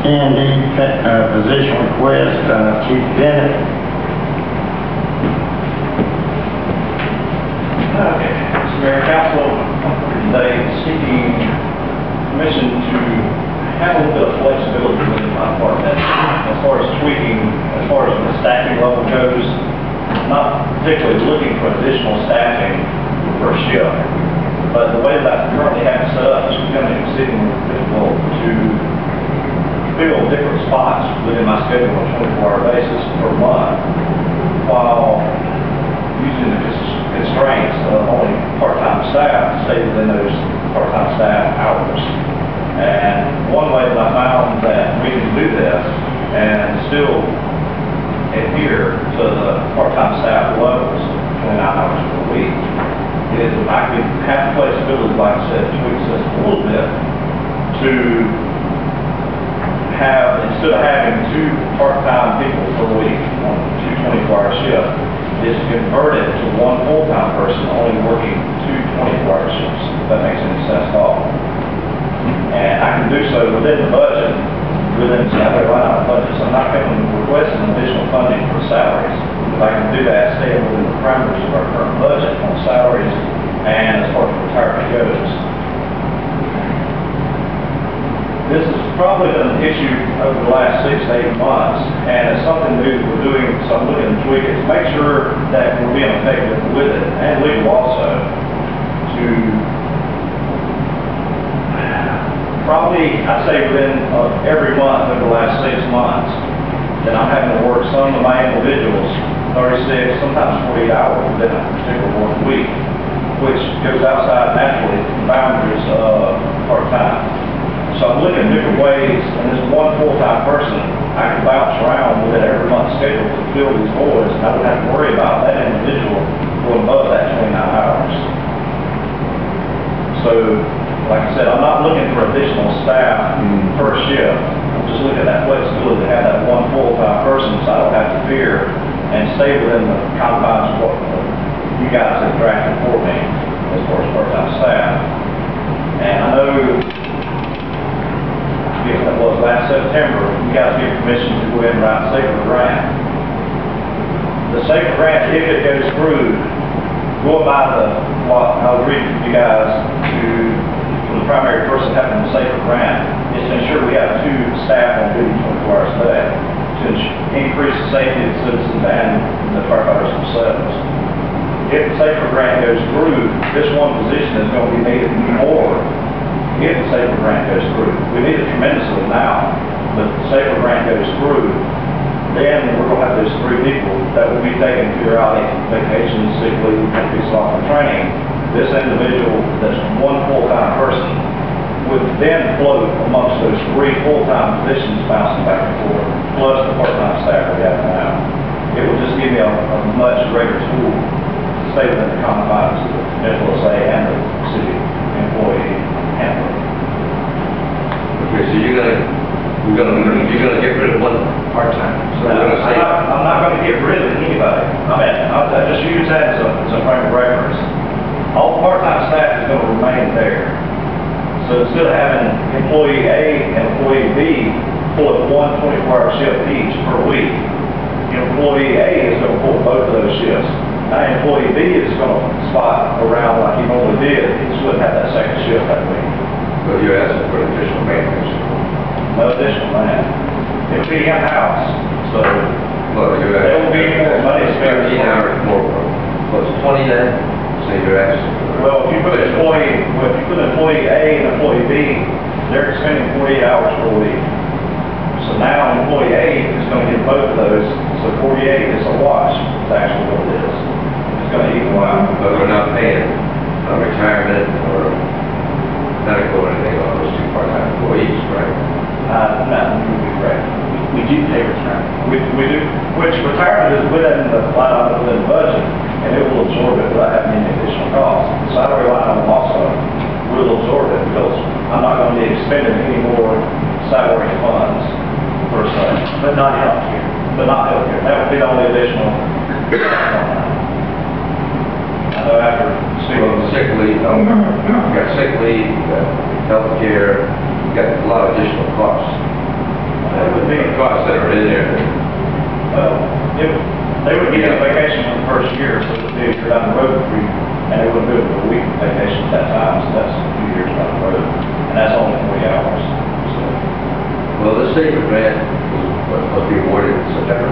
And uh, position request, uh, Chief Bennett. Okay, Mr. Mayor, Council, today seeking permission to have a little bit of flexibility within my department as far as tweaking, as far as the staffing level goes, I'm not particularly looking for additional staffing per shift. But the way that I currently have it set up, it's becoming exceedingly difficult to fill different spots within my schedule on a twenty-four hour basis per month while using the constraints of only part-time staff to stay within those part-time staff hours. And one way that I found that we can do this and still adhere to the part-time staff levels, twenty-nine hours per week, is I could have flexibility, like I said, tweak this a little bit to instead of having two part-time people per week on two 24-hour shifts, is convert it to one full-time person only working two 24-hour shifts, if that makes any sense at all. And I can do so within the budget, within the salary line item budget, so I'm not coming requesting additional funding for salaries. If I can do that, stay within the parameters of our current budget on salaries and as far as retirement goes. This has probably been an issue over the last six to eight months, and it's something new we're doing, so I'm looking to tweak it, to make sure that we're being effective with it, and legal also, to probably, I'd say within, uh, every month over the last six months, that I'm having to work some of my individuals, thirty-six, sometimes forty hours within a particular work week, which goes outside naturally the boundaries of part-time. So I'm looking at different ways, and this one full-time person, I can bounce around within every month's schedule to fill these voids, and I don't have to worry about that individual going above that twenty-nine hours. So, like I said, I'm not looking for additional staff mm-hmm. per shift. I'm just looking at that flexibility to have that one full-time person, so I don't have to fear and stay within the confines of what you guys have drafted for me as far as part-time staff. And I know I guess that was last September, you guys get permission to go ahead and write safer grant. The safer grant, if it goes through, going by the, what I was reading to you guys, to, for the primary person having the safer grant, is to ensure we have two staff on duty twenty-four hours a day, to increase the safety of the citizens and the firefighters themselves. If the safer grant goes through, this one position is going to be needed more if the safer grant goes through. We need it tremendously now, the safer grant goes through, then we're gonna have those three people that will be taking periodic vacations, sick leave, be off and training. This individual, that's one full-time person, would then float amongst those three full-time positions bouncing back and forth, plus the part-time staff we have now. It will just give me a, a much greater tool to stay within the confines of the FLSA and the city employee handbook. Okay, so you're gonna, we're gonna, you're gonna get rid of one part-time. So we're I'm say, not, I'm not gonna get rid of anybody. I mean, I'll, I just use that as a, as a frame of reference. All part-time staff is gonna remain there. So instead of having employee A and employee B pull at one 24-hour shift each per week, employee A is gonna pull both of those shifts. Now, employee B is gonna spot around like he normally did, he just wouldn't have that second shift that week. so you're asking for additional maintenance. No additional man. It'll be in-house, so Well, you're There will be more money spent. Thirteen hours more, twenty then? So you're asking. Well, if you put employee, well, if you put employee A and employee B, they're spending forty-eight hours per week. So now employee A is gonna get both of those, so forty-eight is a wash, is actually what it is. It's gonna equal out. But we're not paying uh, retirement or medical or anything on those two part-time employees, right? Uh, no, you would be correct. We do pay retirement. We, we do, which retirement is within the line item within the budget, and it will absorb it without having any additional cost. The Salary line item also will absorb it, because I'm not gonna be expending any more salary funds per se. But not healthcare. but not healthcare. That would be the only additional. I know after Well, sick leave, um, got sick leave, you got healthcare, you got a lot of additional costs. be, the costs that are in there, uh, if, they would you a vacation for the first year, so it would be a year down the road for you, and they wouldn't do it for a week vacation at that time, so that's a few years down the road, and that's only forty hours, so. well, the safer grant was, was be awarded in September.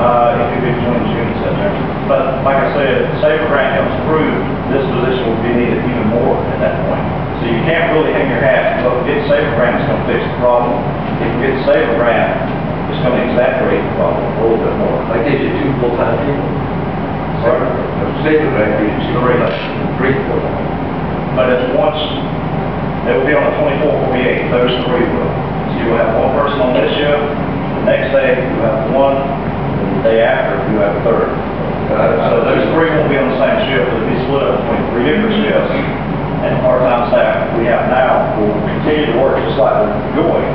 Uh, it could be between June and September. But like I said, if the safer grant comes through, this position will be needed even more at that point. So you can't really hang your hat, but get safer grant is gonna fix the problem. If you get grant, it's gonna exaggerate the problem a little bit more. That gives you two full-time people. Sorry? The safer grant gives you three, three full-time. But it's once, it will be on the twenty-four, forty-eight, those three will. So you will have one person on this shift, the next day you have one, and the day after you have a third. So those three won't be on the same shift, it'll be split up between three different shifts. And part-time staff we have now will continue to work just like we're doing.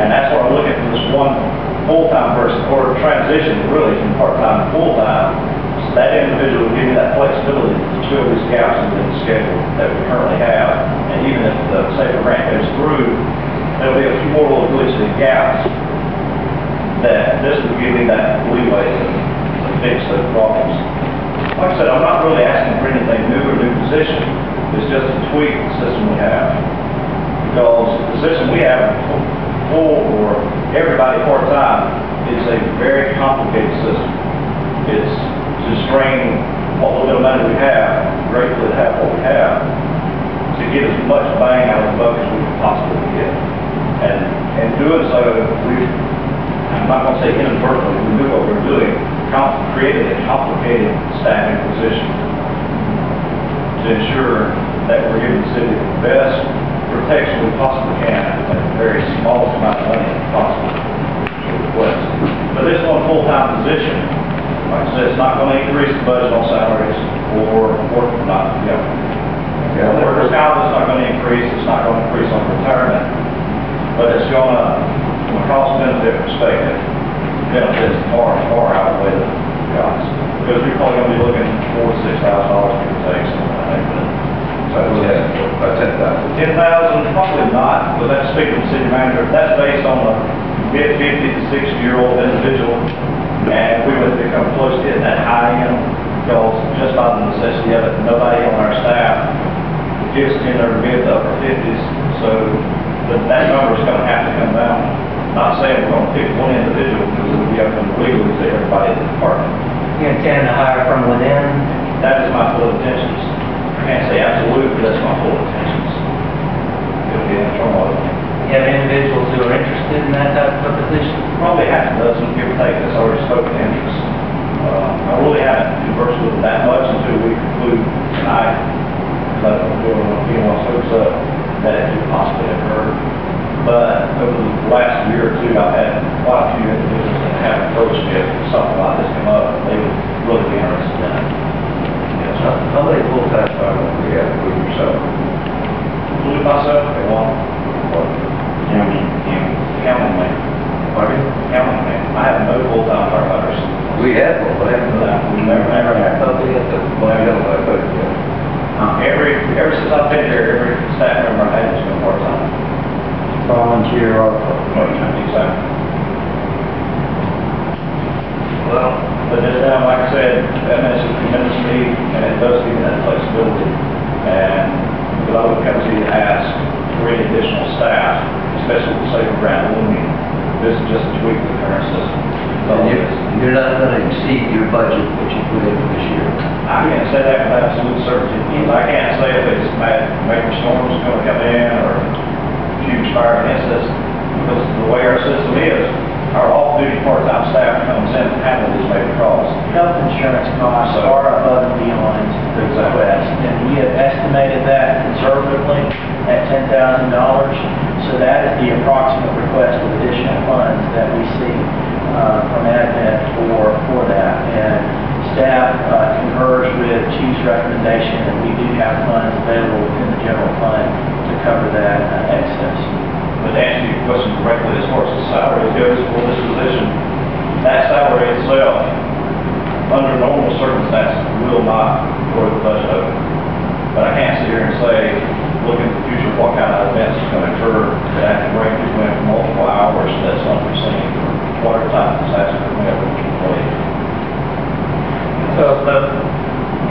And that's why we're looking for this one full-time person, or transition really from part-time to full-time. So that individual will give you that flexibility to fill these gaps in the schedule that we currently have. And even if the safer grant goes through, there'll be a few more little glitches and gaps that this will give me that leeway to fix those problems. Like I said, I'm not really asking for anything new or new position, it's just to tweak the system we have. Because the system we have, full or everybody part-time, is a very complicated system. It's to strain what little money we have, grateful to have what we have, to get as much bang out of the buck as we can possibly get. And, in doing so, we've I'm not gonna say inadvertently, we knew what we were doing, created a complicated staffing position to ensure that we're giving the city the best protection we possibly can at the very smallest amount of money possible to request. But this one full-time position, like I said, it's not gonna increase the budget on salaries or, or not, you know, Yeah. Workers' comp is not gonna increase, it's not gonna increase on retirement, but it's gonna, from a cost benefit perspective, benefits far, far outweigh the costs. Because we're probably gonna be looking four to six thousand dollars to take something like that. So, yeah, about ten thousand. Ten thousand, probably not, but that's speaking to the city manager, that's based on a mid fifty to sixty year old individual. And we would become close to hitting that high end, because just by the necessity of it, nobody on our staff is in their mid to upper fifties, so that, that number's gonna have to come down. Not saying we're gonna pick one individual, because it would be up to legally to everybody in the department. You intend to hire from within? That is my full intentions. I can't say absolute, but that's my full intentions. It'll be. You have individuals who are interested in that type of position? Probably half a dozen, give or take, that's already spoken interest. Uh, I really haven't conversed with them that much until we conclude tonight. Let them feel, you know, hopes up that it could possibly occur. But over the last year or two, I've had quite a few individuals that have approached me if something like this come up, they would really be interested in it. Yes, How how many full-time firemen do we have, including yourself? Including myself, they want, County, counting me, Pardon me? counting me. I have no full-time firefighters. We had one, what happened to that? We never, never had. Oh, we had the, well, I don't know, but, yeah. Every, ever since I've been here, every staff member I've had has been part-time. volunteer or Exactly. Well, But this time, like I said, that makes a tremendous need, and it does give me that flexibility. And, but I would come to you and ask for any additional staff, especially with safer grant looming. This is just a tweak to the current system. That's all and it you're, is. you're not gonna exceed your budget, which you put in for this year. I can't say that with absolute certainty. I can't say if it's ma- major storms gonna come in or huge fire incidents, because the way our system is, our off-duty part-time staff comes in and handles these major calls. Health insurance costs are above and beyond the request, and we have estimated that conservatively at ten thousand dollars. So that is the approximate request of additional funds that we see, uh, from admin for, for that. And staff uh, concurs with chief's recommendation, and we do have funds available within the general correctly, this horse's salary goes for this position. That salary itself, under normal circumstances, will not grow the budget. But I can't sit here and say, looking at the future, what kind of events are going to occur that can break between multiple hours that's unforeseen, what are type of disasters we have to avoid. So,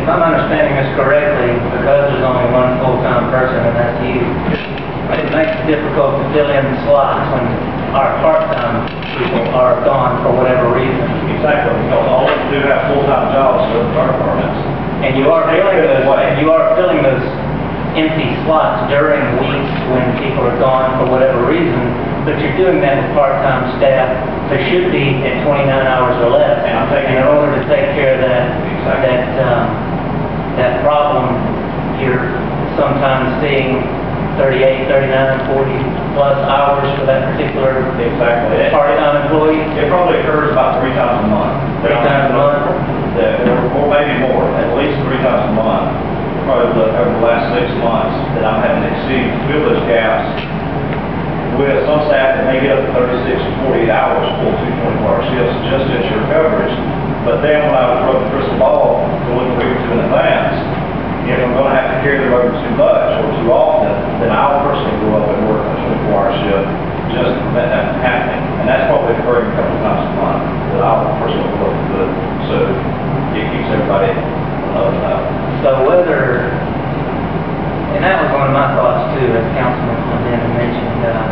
if I'm understanding this correctly, because there's only one full-time person, and that's you, it makes it difficult to fill in the slots when our part-time people are gone for whatever reason. Exactly, because all of them do have full-time jobs the fire departments. And you are filling those, and you are filling those empty slots during weeks when people are gone for whatever reason, but you're doing that with part-time staff that should be at 29 hours or less. And I'm taking- in order to take care of that, Exactly. that, um, that problem, you're sometimes seeing 38, 39, 40 plus hours for that particular Exactly. Part-time employee. It probably occurs about three times a month. Three times a month? That- Or maybe more, at least three times a month, probably the- over the last six months, that I'm having to exceed, fill those gaps with some staff that may get up to 36 or 48 hours, full two 24-hour shifts, just to ensure coverage. But then when I was running the crystal ball, to look a week or two in advance, if I'm gonna have to carry the load too much or too often, then I'll personally go up and work a 24-hour shift just to prevent that from happening. And that's probably occurring a couple times a month, that I'll personally go up and do it. So it keeps everybody up and up. So whether, and that was one of my thoughts too, as Councilman Clinton mentioned, uh,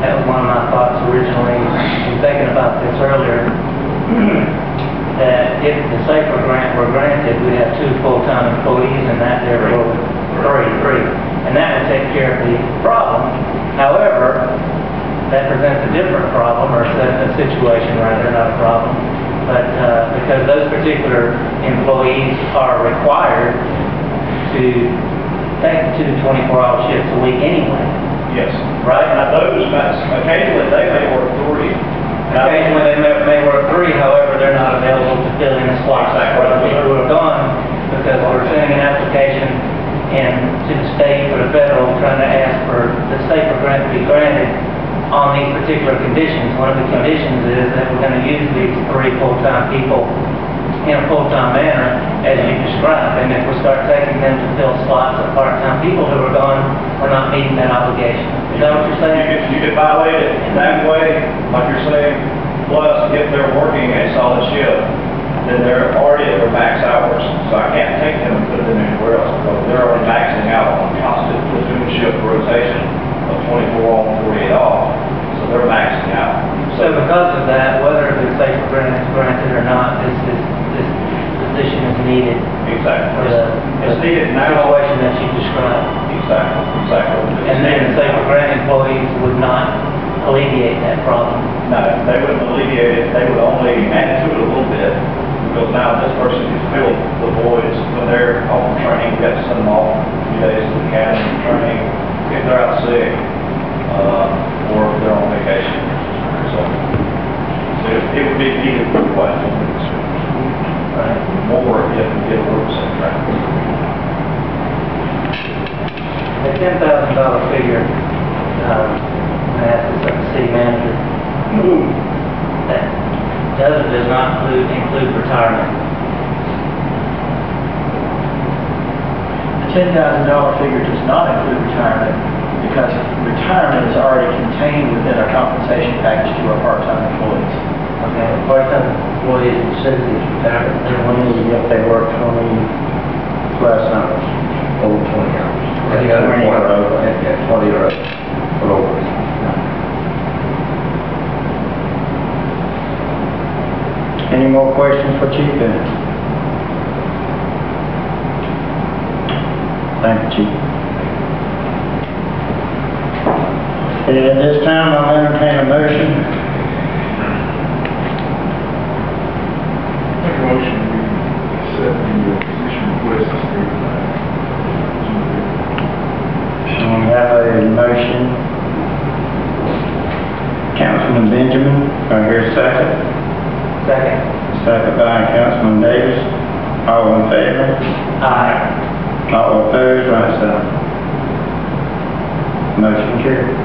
that was one of my thoughts originally, in thinking about this earlier, that if the safer grant were granted, we'd have two full-time employees and that there were three, three. And that would take care of the problem. However, that presents a different problem, or a a situation rather, not a problem. But, uh, because those particular employees are required to take two 24-hour shifts a week anyway, Yes. right? Now, those, occasionally, they may work three. Occasionally, they may, may work three, however, they're not available to fill in the slots for the people who are gone, because we're sending an application in to the state or the federal, trying to ask for the safer grant to be granted on these particular conditions. One of the conditions is that we're gonna use these three full-time people in a full-time manner, as you described, and if we start taking them to fill slots of part-time people who are gone, we're not meeting that obligation. Is that what you're You saying? could, you could violate it that way, like you're saying, plus if they're working a solid shift, then they're already at their max hours. So I can't take them and put them anywhere else, because they're already maxing out on constant platoon shift rotation of twenty-four on, forty-eight off, so they're maxing out. So because of that, whether the grant is granted or not, this, this, this position is needed for Exactly. the It's needed now. situation that you described. Exactly, exactly. And then the safer grant employees would not alleviate that problem. No, they wouldn't alleviate it, they would only add to it a little bit, because now this person can fill the voids when they're off from training, we have to send them off a few days to the academy for training, if they're out sick, uh, or if they're on vacation. So, so it it would be needed for quite a few Right. more if we get a work session, right? The ten thousand dollar figure, um, I asked this of the city manager, that does or does not include, include retirement. The ten thousand dollar figure does not include retirement because retirement is already contained within our compensation package to our part-time employees. Okay, part-time employees and citizens retirement. And when you get, they work twenty plus hours, over twenty hours. Yeah, got a over, yeah, twenty or, or over. Any more questions for Chief Bennett? Thank you, Chief. Okay, At this time, I'll entertain a motion. Make a motion, we accept the uh, position request as stated by Jim We have a motion. Councilman Benjamin, do I hear a second? Second. Second by Councilman Davis. Favor? Aye. All opposed, right sign. Motion carried.